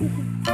Mm-hmm.